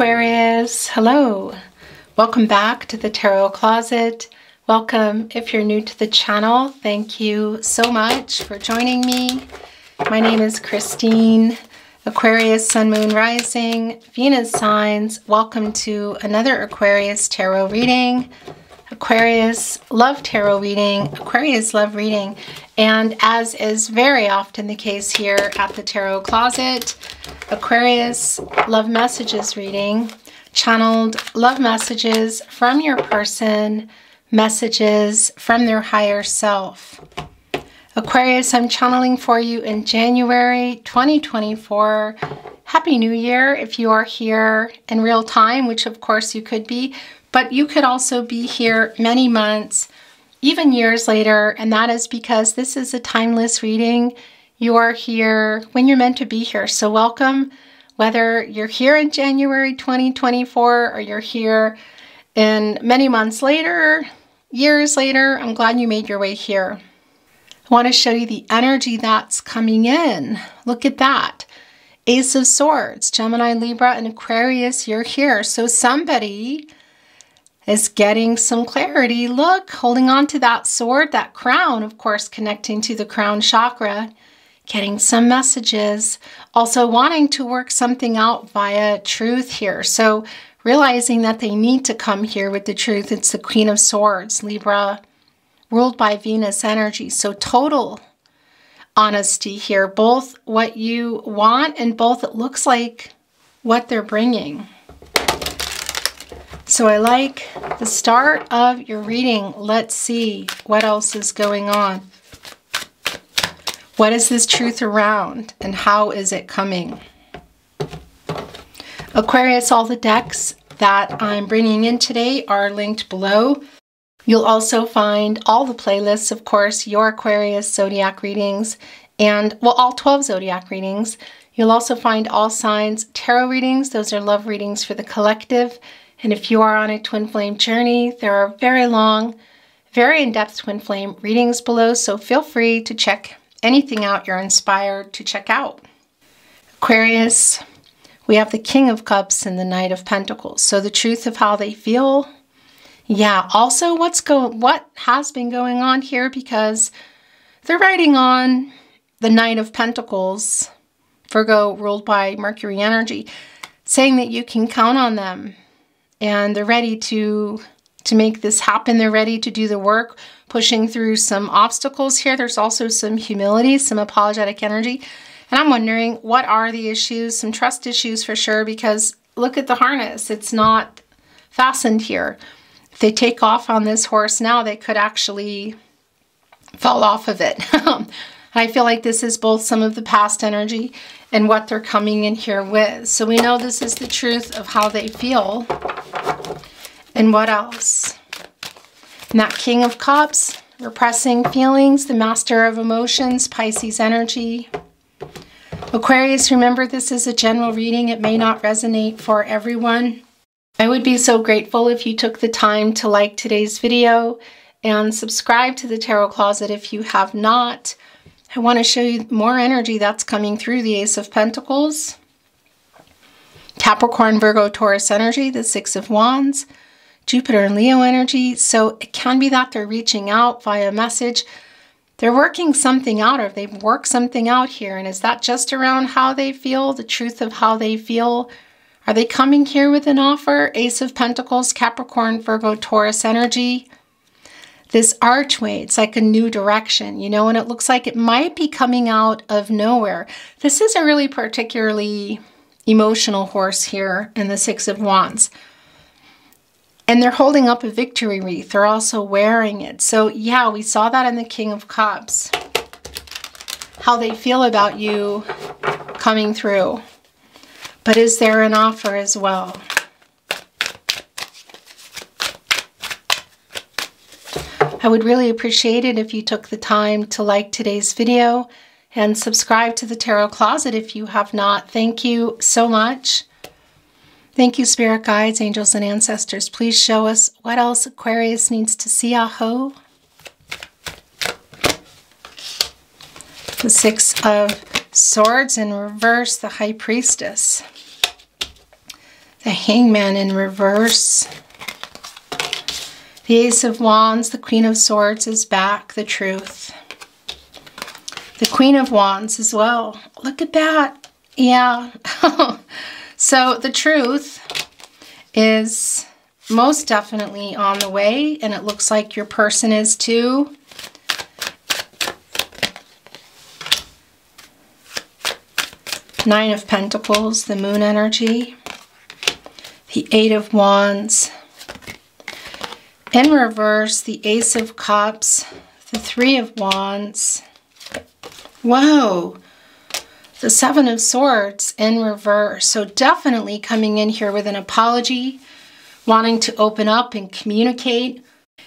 Aquarius. Hello. Welcome back to the Tarot Closet. Welcome if you're new to the channel. Thank you so much for joining me. My name is Christine. Aquarius, Sun, Moon, Rising, Venus signs. Welcome to another Aquarius Tarot reading. Aquarius love tarot reading, Aquarius love reading, and as is very often the case here at the Tarot Closet, Aquarius love messages reading, channeled love messages from your person, messages from their higher self. Aquarius, I'm channeling for you in January 2024. Happy New Year if you are here in real time, which of course you could be, but you could also be here many months, even years later, and that is because this is a timeless reading. You are here when you're meant to be here. So welcome, whether you're here in January 2024 or you're here in many months later, years later, I'm glad you made your way here. I want to show you the energy that's coming in. Look at that. Ace of Swords, Gemini, Libra, and Aquarius, you're here. So somebody is getting some clarity. Look, holding on to that sword, that crown, of course, connecting to the crown chakra getting some messages, also wanting to work something out via truth here. So realizing that they need to come here with the truth. It's the Queen of Swords, Libra, ruled by Venus energy. So total honesty here, both what you want and both it looks like what they're bringing. So I like the start of your reading. Let's see what else is going on. What is this truth around and how is it coming? Aquarius, all the decks that I'm bringing in today are linked below. You'll also find all the playlists, of course, your Aquarius zodiac readings, and well, all 12 zodiac readings. You'll also find all signs tarot readings. Those are love readings for the collective. And if you are on a twin flame journey, there are very long, very in-depth twin flame readings below, so feel free to check anything out you're inspired to check out. Aquarius, we have the King of Cups and the Knight of Pentacles. So the truth of how they feel. Yeah, also what's go what has been going on here because they're writing on the Knight of Pentacles, Virgo ruled by Mercury energy, saying that you can count on them and they're ready to to make this happen. They're ready to do the work pushing through some obstacles here. There's also some humility, some apologetic energy. And I'm wondering, what are the issues? Some trust issues for sure, because look at the harness. It's not fastened here. If they take off on this horse now, they could actually fall off of it. I feel like this is both some of the past energy and what they're coming in here with. So we know this is the truth of how they feel. And what else? And that King of Cups, repressing feelings, the Master of Emotions, Pisces energy. Aquarius, remember this is a general reading. It may not resonate for everyone. I would be so grateful if you took the time to like today's video and subscribe to the Tarot Closet if you have not. I want to show you more energy that's coming through the Ace of Pentacles, Capricorn, Virgo, Taurus energy, the Six of Wands, Jupiter and Leo energy. So it can be that they're reaching out via message. They're working something out or they've worked something out here. And is that just around how they feel, the truth of how they feel? Are they coming here with an offer? Ace of Pentacles, Capricorn, Virgo, Taurus energy. This archway, it's like a new direction, you know, and it looks like it might be coming out of nowhere. This is a really particularly emotional horse here in the Six of Wands. And they're holding up a victory wreath. They're also wearing it. So yeah, we saw that in the King of Cups. How they feel about you coming through. But is there an offer as well? I would really appreciate it if you took the time to like today's video and subscribe to the Tarot Closet if you have not. Thank you so much. Thank you, spirit guides, angels, and ancestors. Please show us what else Aquarius needs to see. Aho. The Six of Swords in reverse, the High Priestess. The Hangman in reverse. The Ace of Wands, the Queen of Swords is back, the truth. The Queen of Wands as well. Look at that. Yeah. so the truth is most definitely on the way, and it looks like your person is too. Nine of Pentacles, the Moon energy. The Eight of Wands. In reverse, the Ace of Cups, the Three of Wands. Whoa! The Seven of Swords in reverse. So definitely coming in here with an apology, wanting to open up and communicate.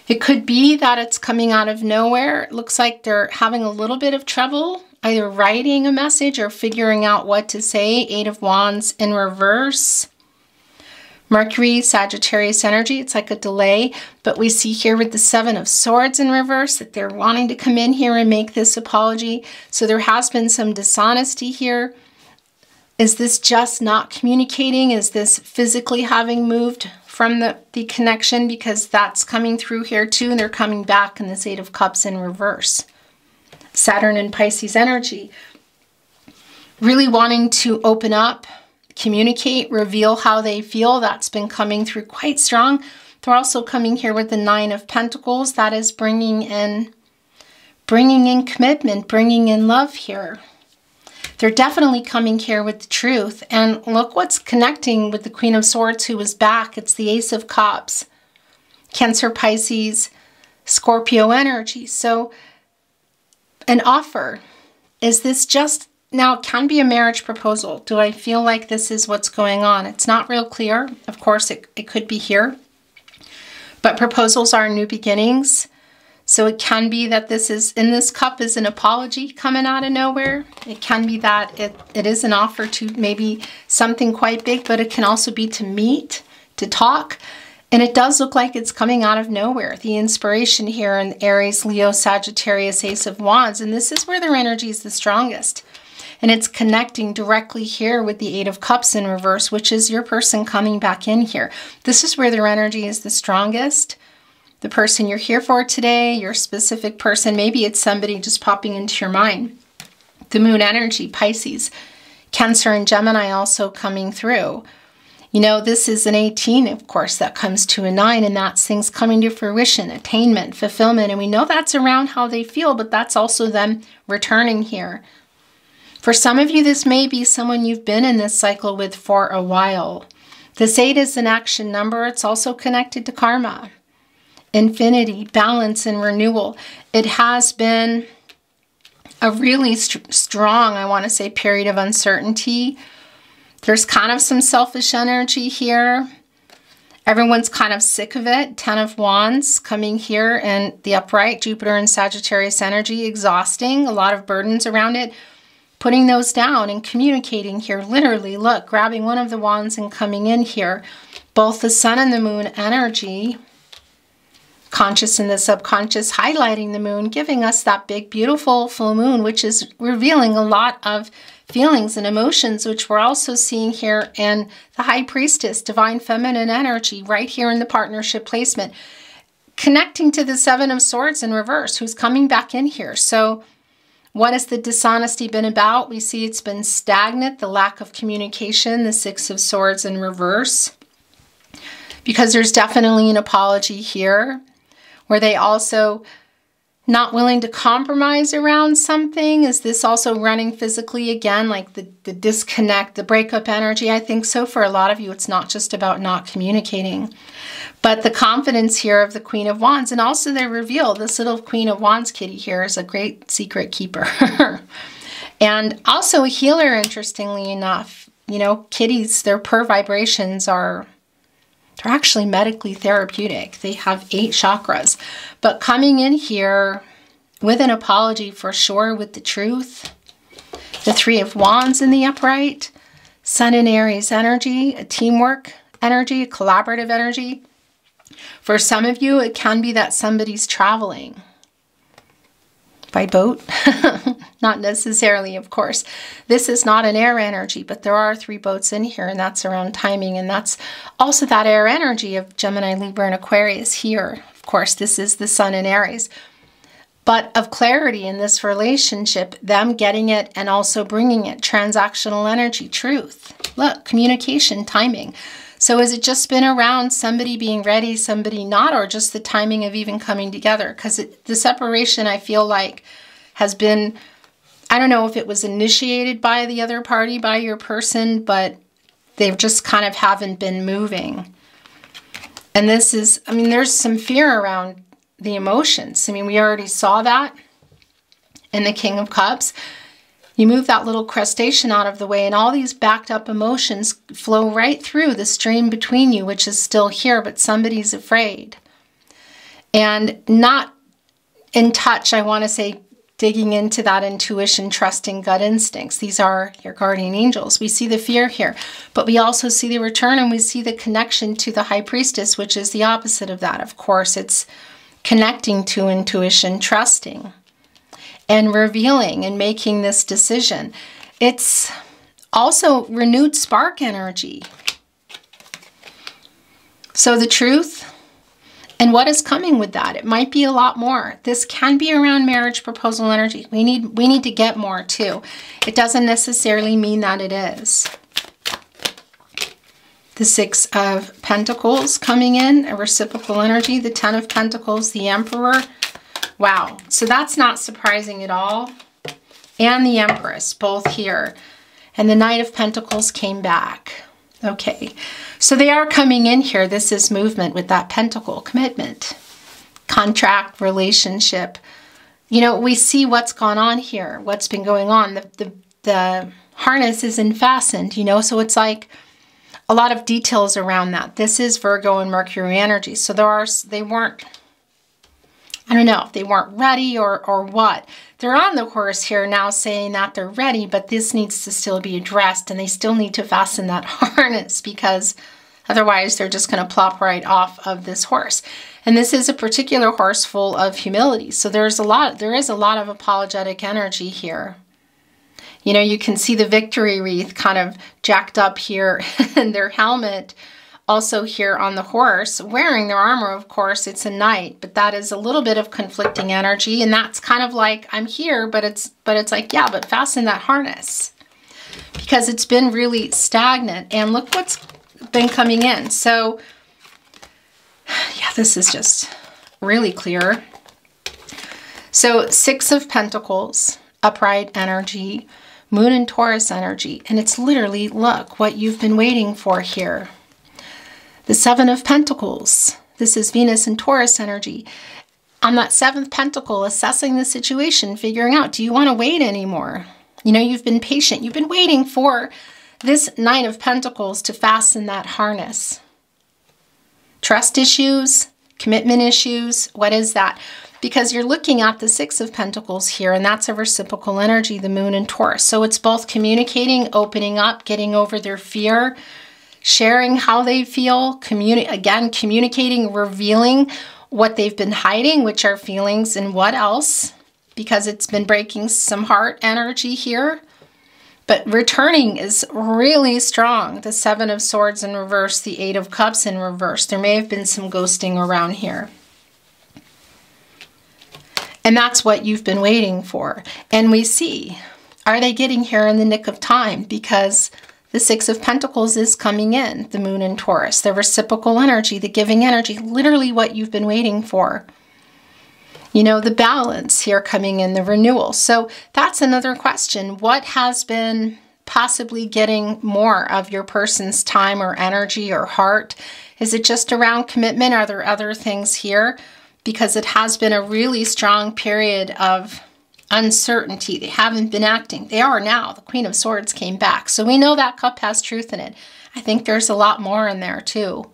It could be that it's coming out of nowhere. It looks like they're having a little bit of trouble either writing a message or figuring out what to say. Eight of Wands in reverse. Mercury, Sagittarius energy, it's like a delay, but we see here with the Seven of Swords in reverse that they're wanting to come in here and make this apology. So there has been some dishonesty here. Is this just not communicating? Is this physically having moved from the, the connection? Because that's coming through here too, and they're coming back in this Eight of Cups in reverse. Saturn and Pisces energy. Really wanting to open up, communicate, reveal how they feel. That's been coming through quite strong. They're also coming here with the Nine of Pentacles. That is bringing in, bringing in commitment, bringing in love here. They're definitely coming here with the truth. And look what's connecting with the Queen of Swords who is back. It's the Ace of Cups, Cancer, Pisces, Scorpio energy. So an offer. Is this just, now it can be a marriage proposal. Do I feel like this is what's going on? It's not real clear. Of course, it, it could be here. But proposals are new beginnings. So it can be that this is, in this cup is an apology coming out of nowhere. It can be that it, it is an offer to maybe something quite big, but it can also be to meet, to talk. And it does look like it's coming out of nowhere. The inspiration here in Aries, Leo, Sagittarius, Ace of Wands. And this is where their energy is the strongest. And it's connecting directly here with the Eight of Cups in reverse, which is your person coming back in here. This is where their energy is the strongest. The person you're here for today, your specific person, maybe it's somebody just popping into your mind. The moon energy, Pisces, Cancer, and Gemini also coming through. You know, this is an 18, of course, that comes to a 9, and that's things coming to fruition, attainment, fulfillment. And we know that's around how they feel, but that's also them returning here. For some of you, this may be someone you've been in this cycle with for a while. This 8 is an action number. It's also connected to karma, infinity, balance, and renewal. It has been a really st strong, I want to say, period of uncertainty there's kind of some selfish energy here. Everyone's kind of sick of it. Ten of Wands coming here and the upright, Jupiter and Sagittarius energy, exhausting, a lot of burdens around it. Putting those down and communicating here, literally, look, grabbing one of the wands and coming in here. Both the sun and the moon energy, conscious and the subconscious, highlighting the moon, giving us that big, beautiful full moon, which is revealing a lot of feelings and emotions, which we're also seeing here in the High Priestess, Divine Feminine Energy, right here in the partnership placement, connecting to the Seven of Swords in reverse, who's coming back in here. So what has the dishonesty been about? We see it's been stagnant, the lack of communication, the Six of Swords in reverse, because there's definitely an apology here where they also not willing to compromise around something? Is this also running physically again, like the, the disconnect, the breakup energy? I think so for a lot of you, it's not just about not communicating, but the confidence here of the Queen of Wands. And also they reveal this little Queen of Wands kitty here is a great secret keeper. and also a healer, interestingly enough. You know, kitties, their purr vibrations are they're actually medically therapeutic. They have eight chakras. But coming in here with an apology for sure with the truth, the Three of Wands in the upright, Sun and Aries energy, a teamwork energy, a collaborative energy. For some of you, it can be that somebody's traveling by boat. not necessarily, of course. This is not an air energy, but there are three boats in here, and that's around timing. And that's also that air energy of Gemini, Libra, and Aquarius here. Of course, this is the Sun in Aries. But of clarity in this relationship, them getting it and also bringing it, transactional energy, truth. Look, communication, timing. So has it just been around somebody being ready, somebody not, or just the timing of even coming together? Because the separation, I feel like, has been, I don't know if it was initiated by the other party, by your person, but they just kind of haven't been moving. And this is, I mean, there's some fear around the emotions. I mean, we already saw that in the King of Cups. You move that little crustacean out of the way, and all these backed up emotions flow right through the stream between you, which is still here, but somebody's afraid. And not in touch, I want to say, digging into that intuition, trusting gut instincts. These are your guardian angels. We see the fear here, but we also see the return and we see the connection to the high priestess, which is the opposite of that. Of course, it's connecting to intuition, trusting and revealing and making this decision. It's also renewed spark energy. So the truth and what is coming with that, it might be a lot more. This can be around marriage proposal energy. We need we need to get more too. It doesn't necessarily mean that it is. The Six of Pentacles coming in, a reciprocal energy, the Ten of Pentacles, the Emperor, Wow. So that's not surprising at all. And the Empress, both here. And the Knight of Pentacles came back. Okay. So they are coming in here. This is movement with that pentacle, commitment, contract, relationship. You know, we see what's gone on here, what's been going on. The, the, the harness isn't fastened, you know, so it's like a lot of details around that. This is Virgo and Mercury energy. So there are, they weren't I don't know if they weren't ready or, or what. They're on the horse here now saying that they're ready, but this needs to still be addressed and they still need to fasten that harness because otherwise they're just going to plop right off of this horse. And this is a particular horse full of humility. So there's a lot, there is a lot of apologetic energy here. You know, you can see the victory wreath kind of jacked up here in their helmet also here on the horse wearing their armor of course it's a knight but that is a little bit of conflicting energy and that's kind of like i'm here but it's but it's like yeah but fasten that harness because it's been really stagnant and look what's been coming in. So yeah this is just really clear. So six of pentacles upright energy moon and taurus energy and it's literally look what you've been waiting for here the Seven of Pentacles. This is Venus and Taurus energy. On that seventh pentacle, assessing the situation, figuring out, do you want to wait anymore? You know, you've been patient. You've been waiting for this Nine of Pentacles to fasten that harness. Trust issues, commitment issues, what is that? Because you're looking at the Six of Pentacles here, and that's a reciprocal energy, the Moon and Taurus. So it's both communicating, opening up, getting over their fear, sharing how they feel, communi- again, communicating, revealing what they've been hiding, which are feelings and what else, because it's been breaking some heart energy here. But returning is really strong. The Seven of Swords in reverse, the Eight of Cups in reverse. There may have been some ghosting around here. And that's what you've been waiting for. And we see, are they getting here in the nick of time? Because the Six of Pentacles is coming in, the Moon in Taurus. The reciprocal energy, the giving energy, literally what you've been waiting for. You know, the balance here coming in, the renewal. So that's another question. What has been possibly getting more of your person's time or energy or heart? Is it just around commitment? Are there other things here? Because it has been a really strong period of uncertainty. They haven't been acting. They are now. The Queen of Swords came back. So we know that cup has truth in it. I think there's a lot more in there too.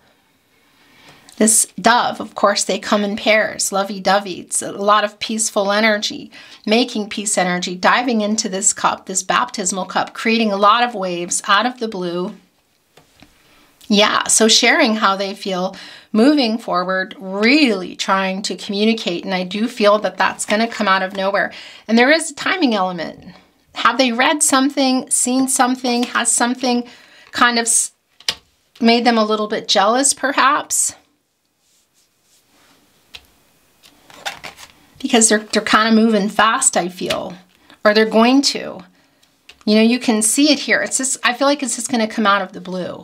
This dove, of course, they come in pairs, lovey-dovey. It's a lot of peaceful energy, making peace energy, diving into this cup, this baptismal cup, creating a lot of waves out of the blue. Yeah, so sharing how they feel moving forward, really trying to communicate. And I do feel that that's going to come out of nowhere. And there is a timing element. Have they read something, seen something, has something kind of made them a little bit jealous, perhaps? Because they're, they're kind of moving fast, I feel, or they're going to. You know, you can see it here. It's just, I feel like it's just going to come out of the blue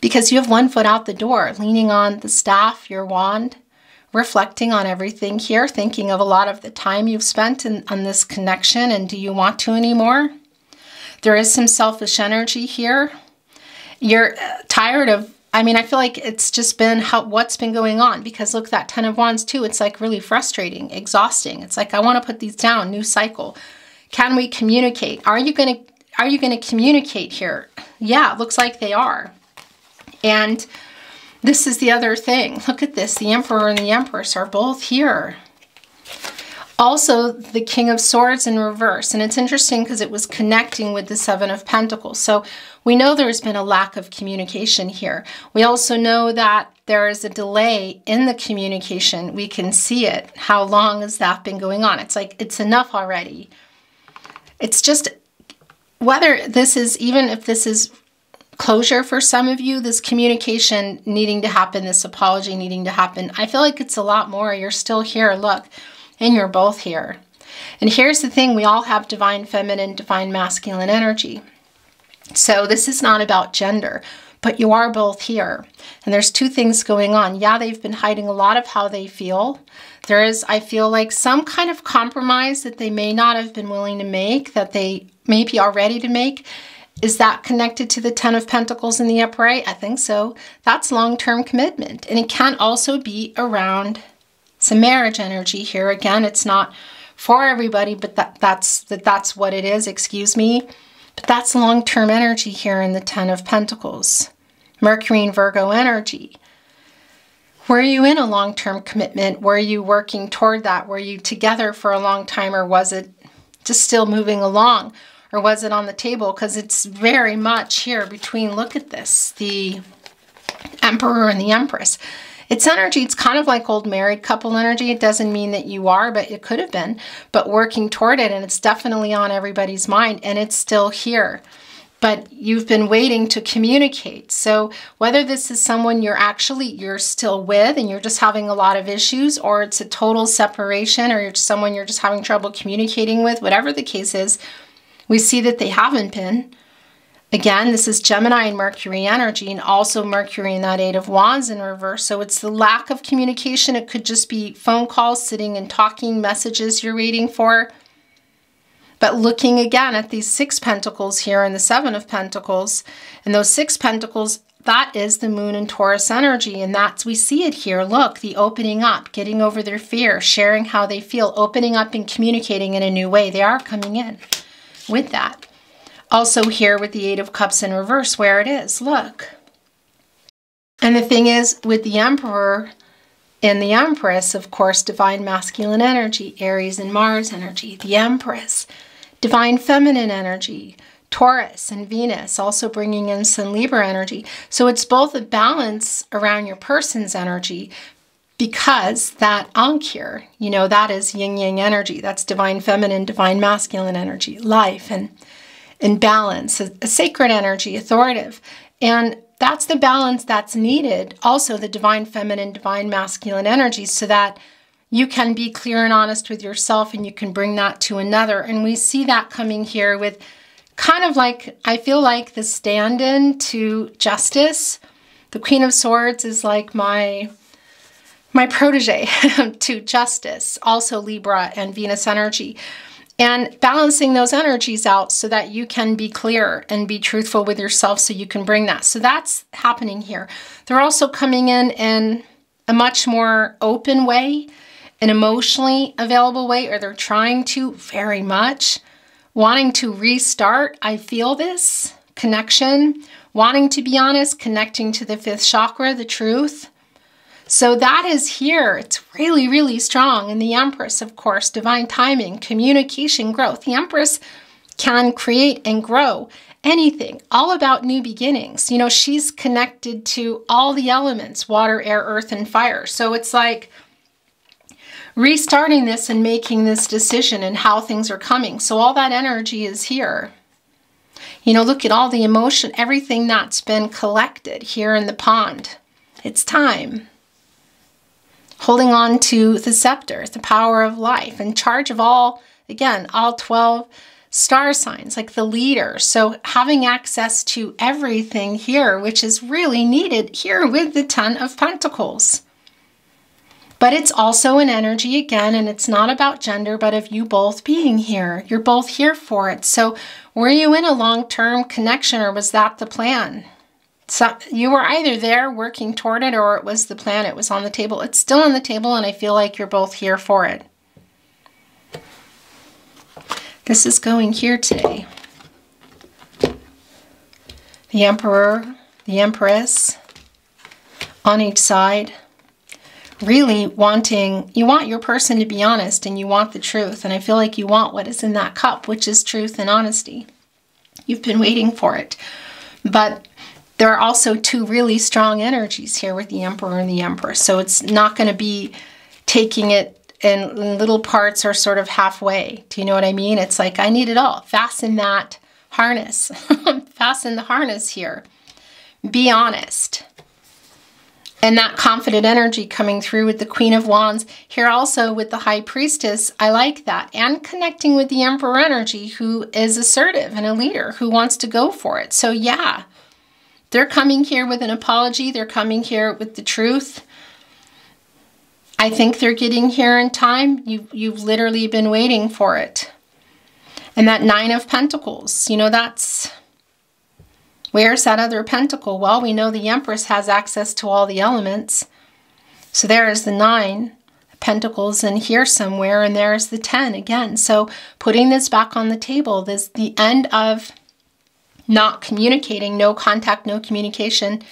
because you have one foot out the door, leaning on the staff, your wand, reflecting on everything here, thinking of a lot of the time you've spent in, on this connection and do you want to anymore? There is some selfish energy here. You're uh, tired of, I mean, I feel like it's just been how, what's been going on because look, that Ten of Wands too, it's like really frustrating, exhausting. It's like, I want to put these down, new cycle. Can we communicate? Are you going to, are you going to communicate here? Yeah, it looks like they are. And this is the other thing. Look at this. The Emperor and the Empress are both here. Also, the King of Swords in reverse. And it's interesting because it was connecting with the Seven of Pentacles. So we know there's been a lack of communication here. We also know that there is a delay in the communication. We can see it. How long has that been going on? It's like, it's enough already. It's just, whether this is, even if this is closure for some of you, this communication needing to happen, this apology needing to happen. I feel like it's a lot more. You're still here, look, and you're both here. And here's the thing we all have divine feminine, divine masculine energy. So this is not about gender, but you are both here. And there's two things going on. Yeah, they've been hiding a lot of how they feel. There is, I feel like, some kind of compromise that they may not have been willing to make, that they maybe are ready to make. Is that connected to the Ten of Pentacles in the upright? I think so. That's long-term commitment. And it can also be around some marriage energy here. Again, it's not for everybody, but that, that's, that, that's what it is, excuse me. But that's long-term energy here in the Ten of Pentacles. Mercury and Virgo energy. Were you in a long-term commitment? Were you working toward that? Were you together for a long time or was it just still moving along? Or was it on the table? Because it's very much here between, look at this, the Emperor and the Empress. It's energy, it's kind of like old married couple energy. It doesn't mean that you are, but it could have been, but working toward it, and it's definitely on everybody's mind, and it's still here. But you've been waiting to communicate. So whether this is someone you're actually, you're still with and you're just having a lot of issues, or it's a total separation, or you're someone you're just having trouble communicating with, whatever the case is, we see that they haven't been. Again, this is Gemini and Mercury energy, and also Mercury in that Eight of Wands in reverse. So it's the lack of communication. It could just be phone calls, sitting and talking, messages you're waiting for. But looking again at these six pentacles here and the seven of pentacles, and those six pentacles, that is the moon and Taurus energy. And that's, we see it here. Look, the opening up, getting over their fear, sharing how they feel, opening up and communicating in a new way. They are coming in with that. Also here with the Eight of Cups in reverse where it is, look. And the thing is, with the Emperor and the Empress, of course, divine masculine energy, Aries and Mars energy, the Empress, divine feminine energy, Taurus and Venus, also bringing in some Libra energy. So it's both a balance around your person's energy, because that Ankh here, you know, that is yin yang energy. That's divine feminine, divine masculine energy, life and, and balance, a, a sacred energy, authoritative. And that's the balance that's needed. Also, the divine feminine, divine masculine energy, so that you can be clear and honest with yourself and you can bring that to another. And we see that coming here with kind of like, I feel like the stand in to justice. The Queen of Swords is like my my protege to justice, also Libra and Venus energy. And balancing those energies out so that you can be clear and be truthful with yourself so you can bring that. So that's happening here. They're also coming in in a much more open way, an emotionally available way, or they're trying to very much, wanting to restart. I feel this connection, wanting to be honest, connecting to the fifth chakra, the truth so that is here. It's really, really strong. And the Empress, of course, divine timing, communication, growth. The Empress can create and grow anything, all about new beginnings. You know, she's connected to all the elements water, air, earth, and fire. So it's like restarting this and making this decision and how things are coming. So all that energy is here. You know, look at all the emotion, everything that's been collected here in the pond. It's time. Holding on to the scepter, the power of life, in charge of all, again, all 12 star signs, like the leader. So having access to everything here, which is really needed here with the Ten of Pentacles. But it's also an energy again, and it's not about gender, but of you both being here. You're both here for it. So were you in a long-term connection or was that the plan? So you were either there working toward it or it was the plan. It was on the table. It's still on the table and I feel like you're both here for it. This is going here today. The Emperor, the Empress on each side. Really wanting, you want your person to be honest and you want the truth. And I feel like you want what is in that cup, which is truth and honesty. You've been waiting for it. But there are also two really strong energies here with the Emperor and the Empress. So it's not going to be taking it in little parts or sort of halfway. Do you know what I mean? It's like, I need it all. Fasten that harness. Fasten the harness here. Be honest. And that confident energy coming through with the Queen of Wands. Here also with the High Priestess, I like that. And connecting with the Emperor energy who is assertive and a leader who wants to go for it. So yeah, they're coming here with an apology. They're coming here with the truth. I think they're getting here in time. You, you've literally been waiting for it. And that Nine of Pentacles, you know, that's... Where's that other pentacle? Well, we know the Empress has access to all the elements. So there is the Nine Pentacles in here somewhere, and there's the Ten again. So putting this back on the table, this the end of not communicating, no contact, no communication,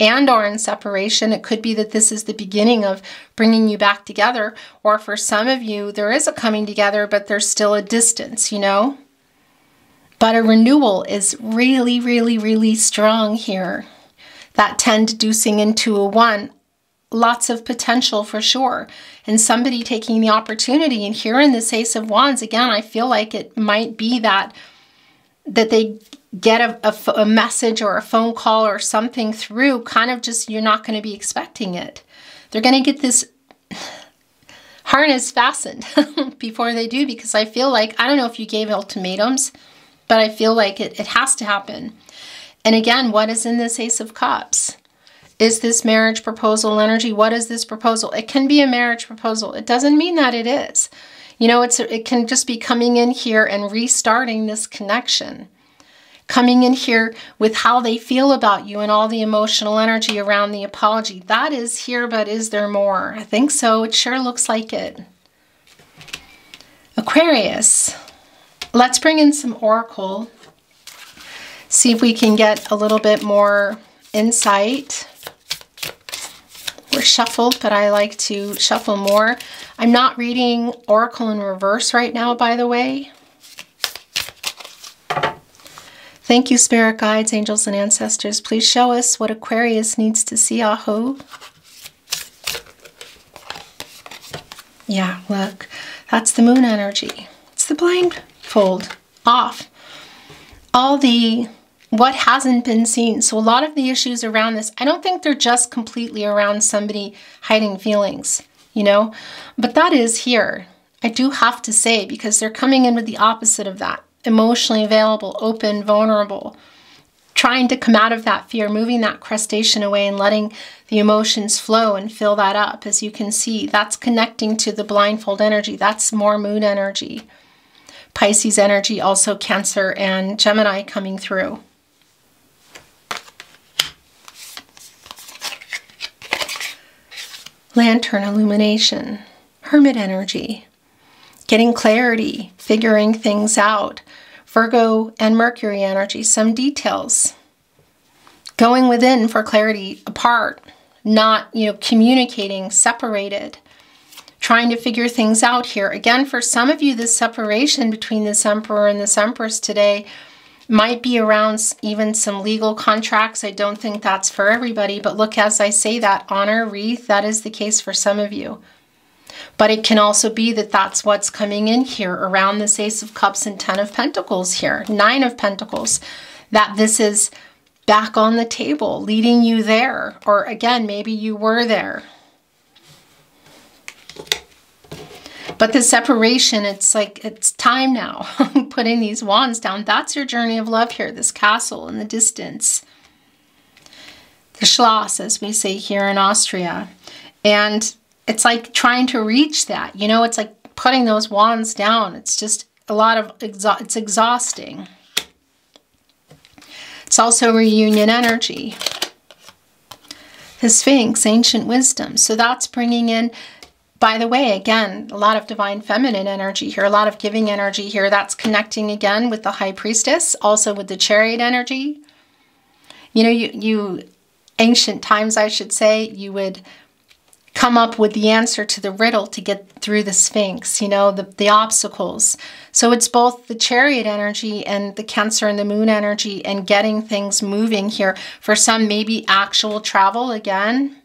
and or in separation. It could be that this is the beginning of bringing you back together. Or for some of you, there is a coming together, but there's still a distance, you know? But a renewal is really, really, really strong here. That 10 deducing into a 1. Lots of potential for sure. And somebody taking the opportunity. And here in this Ace of Wands, again, I feel like it might be that that they get a, a, a, message or a phone call or something through, kind of just you're not going to be expecting it. They're going to get this harness fastened before they do because I feel like, I don't know if you gave ultimatums, but I feel like it, it has to happen. And again, what is in this Ace of Cups? Is this marriage proposal energy? What is this proposal? It can be a marriage proposal. It doesn't mean that it is. You know, it's it can just be coming in here and restarting this connection coming in here with how they feel about you and all the emotional energy around the apology. That is here, but is there more? I think so. It sure looks like it. Aquarius. Let's bring in some Oracle. See if we can get a little bit more insight. We're shuffled, but I like to shuffle more. I'm not reading Oracle in reverse right now, by the way. Thank you, spirit guides, angels, and ancestors. Please show us what Aquarius needs to see, Aho. Yeah, look, that's the moon energy. It's the blindfold off. All the what hasn't been seen. So a lot of the issues around this, I don't think they're just completely around somebody hiding feelings, you know, but that is here. I do have to say because they're coming in with the opposite of that emotionally available, open, vulnerable, trying to come out of that fear, moving that crustacean away and letting the emotions flow and fill that up. As you can see, that's connecting to the blindfold energy. That's more moon energy. Pisces energy, also Cancer and Gemini coming through. Lantern illumination, Hermit energy, getting clarity, figuring things out. Virgo and Mercury energy, some details. Going within for clarity, apart, not, you know, communicating, separated. Trying to figure things out here. Again, for some of you, this separation between this Emperor and this Empress today Might be around even some legal contracts. I don't think that's for everybody, but look, as I say that, honor, wreath, that is the case for some of you. But it can also be that that's what's coming in here around this Ace of Cups and Ten of Pentacles here, Nine of Pentacles, that this is back on the table, leading you there. Or again, maybe you were there. But the separation, it's like, it's time now. Putting these wands down. That's your journey of love here, this castle in the distance. The Schloss, as we say here in Austria. And it's like trying to reach that. You know, it's like putting those wands down. It's just a lot of, it's exhausting. It's also reunion energy. The Sphinx, ancient wisdom. So that's bringing in, by the way, again, a lot of divine feminine energy here, a lot of giving energy here. That's connecting again with the high priestess, also with the chariot energy. You know, you, you ancient times, I should say, you would come up with the answer to the riddle to get through the Sphinx, you know, the, the obstacles. So it's both the chariot energy and the Cancer and the moon energy and getting things moving here. For some, maybe actual travel again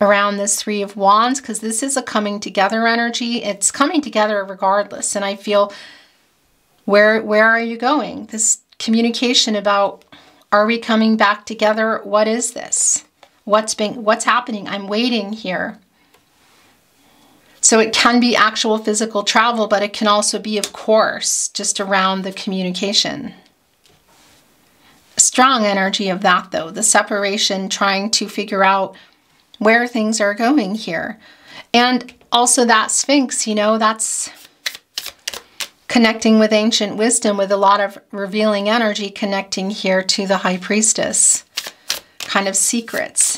around this Three of Wands because this is a coming together energy. It's coming together regardless. And I feel, where, where are you going? This communication about, are we coming back together? What is this? What's being what's happening? I'm waiting here. So it can be actual physical travel, but it can also be, of course, just around the communication. Strong energy of that, though, the separation, trying to figure out where things are going here. And also that Sphinx, you know, that's connecting with ancient wisdom with a lot of revealing energy connecting here to the High Priestess kind of secrets,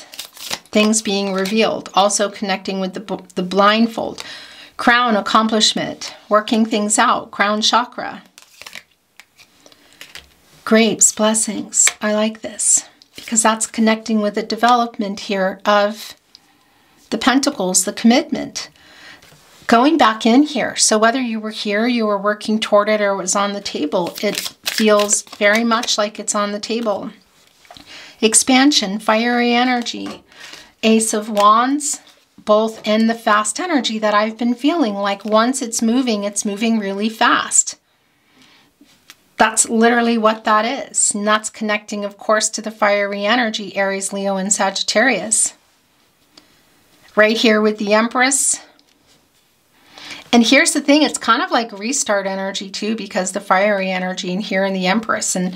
things being revealed, also connecting with the, the blindfold. Crown accomplishment, working things out, crown chakra. Grapes, blessings. I like this because that's connecting with the development here of the pentacles, the commitment. Going back in here. So whether you were here, you were working toward it, or it was on the table, it feels very much like it's on the table. Expansion, fiery energy, Ace of Wands, both in the fast energy that I've been feeling. Like once it's moving, it's moving really fast. That's literally what that is. And that's connecting, of course, to the fiery energy, Aries, Leo, and Sagittarius. Right here with the Empress. And here's the thing, it's kind of like restart energy too, because the fiery energy in here in the Empress. And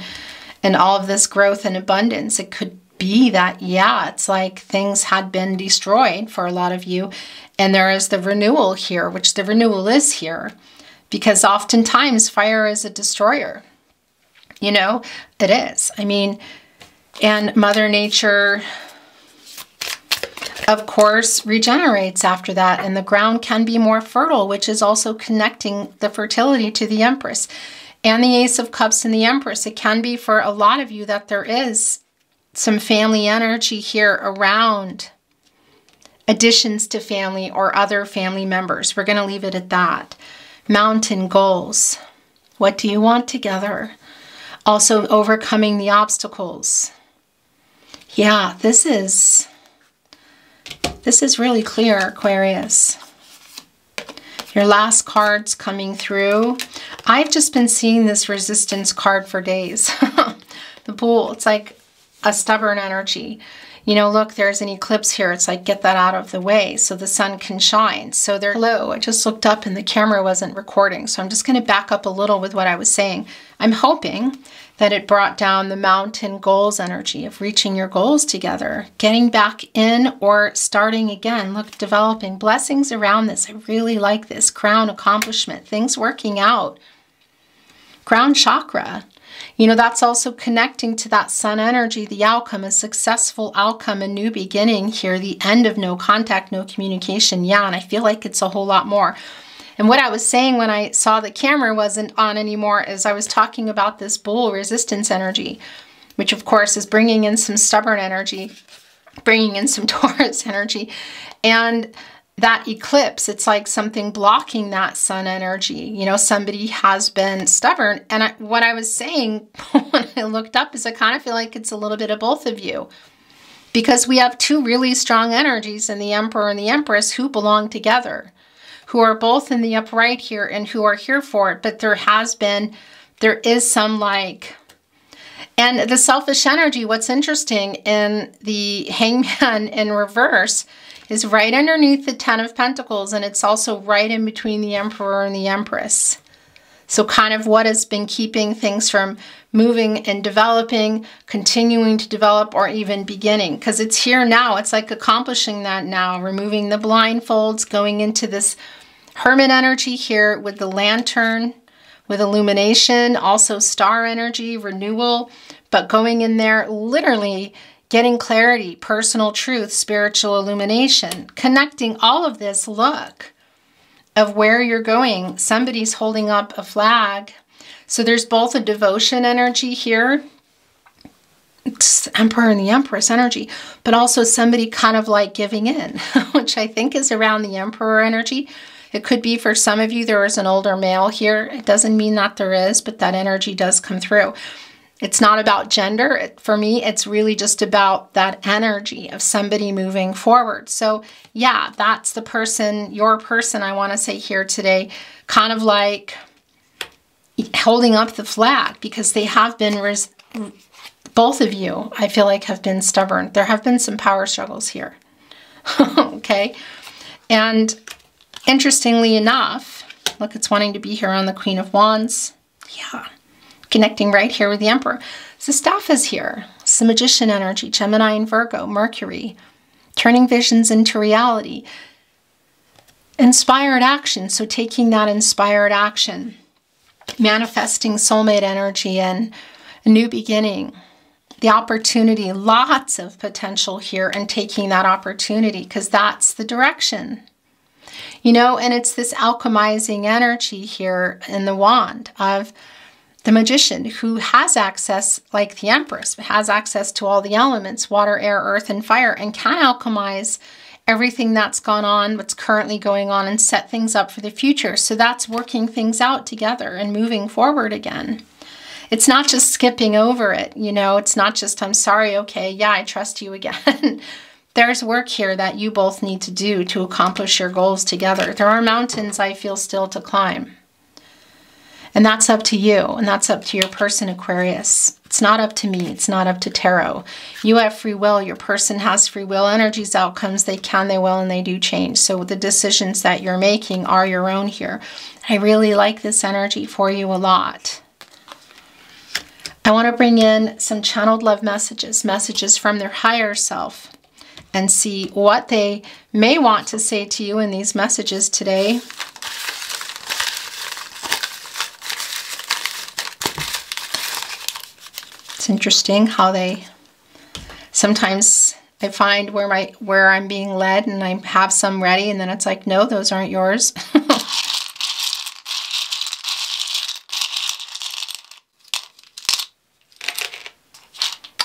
and all of this growth and abundance. It could be that, yeah, it's like things had been destroyed for a lot of you. And there is the renewal here, which the renewal is here, because oftentimes fire is a destroyer. You know, it is. I mean, and Mother Nature, of course, regenerates after that, and the ground can be more fertile, which is also connecting the fertility to the Empress and the Ace of Cups and the Empress. It can be for a lot of you that there is some family energy here around additions to family or other family members. We're going to leave it at that. Mountain goals. What do you want together? Also overcoming the obstacles. Yeah, this is this is really clear, Aquarius. Your last card's coming through. I've just been seeing this resistance card for days. the bull, it's like a stubborn energy. You know, look, there's an eclipse here. It's like, get that out of the way so the sun can shine. So there, hello, I just looked up and the camera wasn't recording. So I'm just going to back up a little with what I was saying. I'm hoping that it brought down the mountain goals energy of reaching your goals together, getting back in or starting again. Look, developing blessings around this. I really like this. Crown accomplishment, things working out. Crown chakra. You know, that's also connecting to that sun energy, the outcome, a successful outcome, a new beginning here, the end of no contact, no communication. Yeah, and I feel like it's a whole lot more. And what I was saying when I saw the camera wasn't on anymore is I was talking about this bull resistance energy, which of course is bringing in some stubborn energy, bringing in some Taurus energy. And that eclipse, it's like something blocking that sun energy. You know, somebody has been stubborn. And I, what I was saying when I looked up is I kind of feel like it's a little bit of both of you. Because we have two really strong energies in the Emperor and the Empress who belong together, who are both in the upright here and who are here for it. But there has been, there is some like, and the selfish energy, what's interesting in the hangman in reverse is right underneath the Ten of Pentacles, and it's also right in between the Emperor and the Empress. So, kind of what has been keeping things from moving and developing, continuing to develop, or even beginning. Because it's here now. It's like accomplishing that now, removing the blindfolds, going into this hermit energy here with the lantern, with illumination, also star energy, renewal, but going in there literally getting clarity, personal truth, spiritual illumination, connecting all of this look of where you're going. Somebody's holding up a flag. So there's both a devotion energy here, Emperor and the Empress energy, but also somebody kind of like giving in, which I think is around the Emperor energy. It could be for some of you there is an older male here. It doesn't mean that there is, but that energy does come through. It's not about gender. For me, it's really just about that energy of somebody moving forward. So, yeah, that's the person, your person, I want to say here today, kind of like holding up the flag because they have been, both of you, I feel like, have been stubborn. There have been some power struggles here. okay. And interestingly enough, look, it's wanting to be here on the Queen of Wands. Yeah connecting right here with the Emperor. So staff is here. Some magician energy, Gemini and Virgo, Mercury, turning visions into reality. Inspired action, so taking that inspired action, manifesting soulmate energy and a new beginning. The opportunity, lots of potential here, and taking that opportunity because that's the direction. You know, and it's this alchemizing energy here in the wand of the magician who has access, like the Empress, has access to all the elements water, air, earth, and fire, and can alchemize everything that's gone on, what's currently going on, and set things up for the future. So that's working things out together and moving forward again. It's not just skipping over it, you know, it's not just, I'm sorry, okay, yeah, I trust you again. There's work here that you both need to do to accomplish your goals together. There are mountains I feel still to climb. And that's up to you, and that's up to your person, Aquarius. It's not up to me, it's not up to tarot. You have free will, your person has free will. Energies, outcomes, they can, they will, and they do change. So the decisions that you're making are your own here. I really like this energy for you a lot. I want to bring in some channeled love messages, messages from their higher self, and see what they may want to say to you in these messages today. Interesting how they sometimes I find where my where I'm being led and I have some ready and then it's like, no, those aren't yours.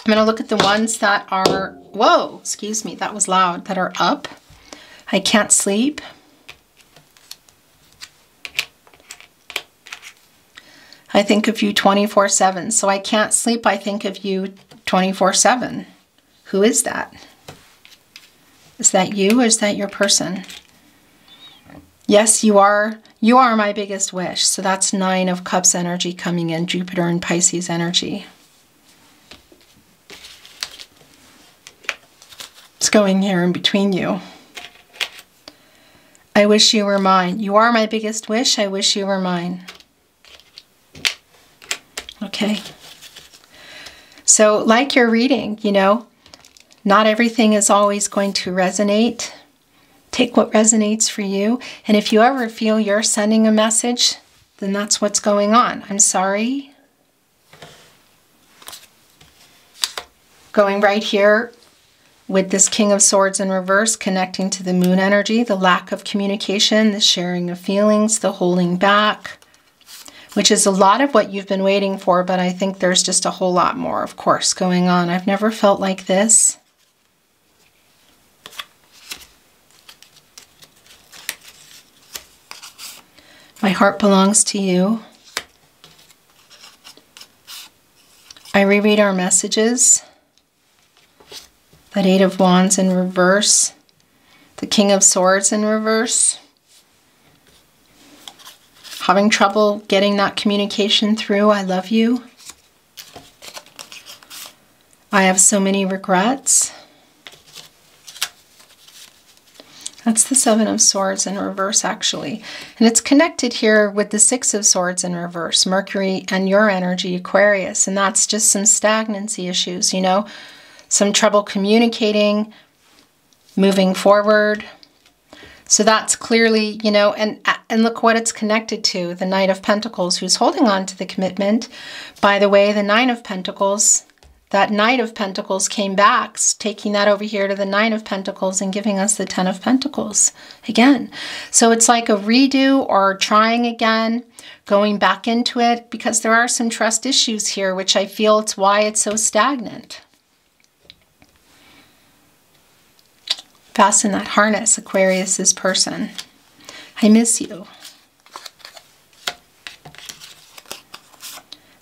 I'm going to look at the ones that are, whoa, excuse me, that was loud, that are up. I can't sleep. I think of you 24 7. So I can't sleep. I think of you 24 7. Who is that? Is that you or is that your person? Yes, you are. You are my biggest wish. So that's nine of cups energy coming in, Jupiter and Pisces energy. It's going here in between you. I wish you were mine. You are my biggest wish. I wish you were mine. Okay. So, like your reading, you know, not everything is always going to resonate. Take what resonates for you. And if you ever feel you're sending a message, then that's what's going on. I'm sorry. Going right here with this King of Swords in reverse, connecting to the moon energy, the lack of communication, the sharing of feelings, the holding back which is a lot of what you've been waiting for, but I think there's just a whole lot more, of course, going on. I've never felt like this. My heart belongs to you. I reread our messages. That Eight of Wands in reverse. The King of Swords in reverse. Having trouble getting that communication through. I love you. I have so many regrets. That's the Seven of Swords in reverse, actually. And it's connected here with the Six of Swords in reverse, Mercury and your energy, Aquarius. And that's just some stagnancy issues, you know, some trouble communicating, moving forward. So that's clearly, you know, and and look what it's connected to, the Knight of Pentacles, who's holding on to the commitment. By the way, the Nine of Pentacles that Knight of Pentacles came back, taking that over here to the Nine of Pentacles and giving us the Ten of Pentacles again. So it's like a redo or trying again, going back into it, because there are some trust issues here, which I feel it's why it's so stagnant. Fasten that harness, Aquarius's person. I miss you.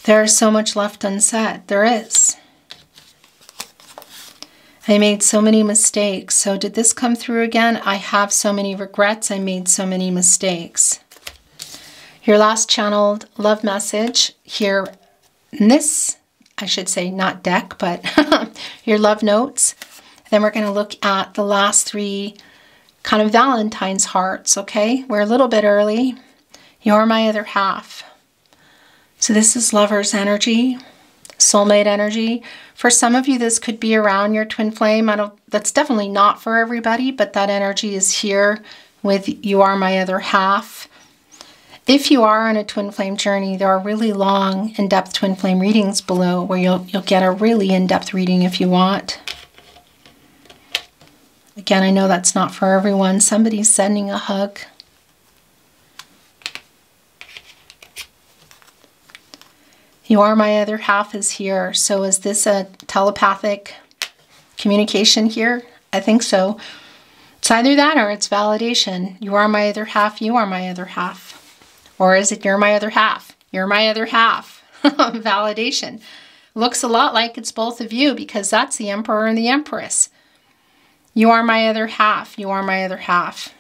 There is so much left unsaid. There is. I made so many mistakes. So did this come through again? I have so many regrets. I made so many mistakes. Your last channeled love message here in this, I should say, not deck, but your love notes. Then we're going to look at the last three kind of Valentine's hearts, okay? We're a little bit early. You're my other half. So this is lover's energy, soulmate energy. For some of you, this could be around your twin flame. I don't, that's definitely not for everybody, but that energy is here with You Are My Other Half. If you are on a twin flame journey, there are really long, in-depth twin flame readings below where you'll, you'll get a really in-depth reading if you want. Again, I know that's not for everyone. Somebody's sending a hug. You are my other half is here. So is this a telepathic communication here? I think so. It's either that or it's validation. You are my other half, you are my other half. Or is it you're my other half? You're my other half. validation. Looks a lot like it's both of you because that's the Emperor and the Empress. You are my other half. You are my other half.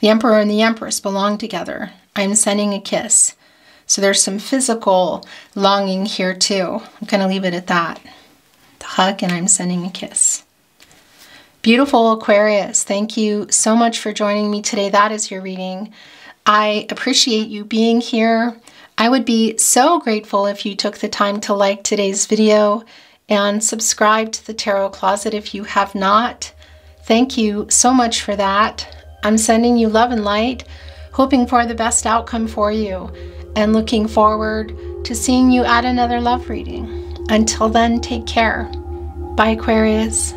The Emperor and the Empress belong together. I'm sending a kiss. So there's some physical longing here too. I'm going to leave it at that. The hug and I'm sending a kiss. Beautiful Aquarius, thank you so much for joining me today. That is your reading. I appreciate you being here. I would be so grateful if you took the time to like today's video and subscribe to the Tarot Closet if you have not. Thank you so much for that. I'm sending you love and light, hoping for the best outcome for you and looking forward to seeing you at another love reading. Until then, take care. Bye, Aquarius.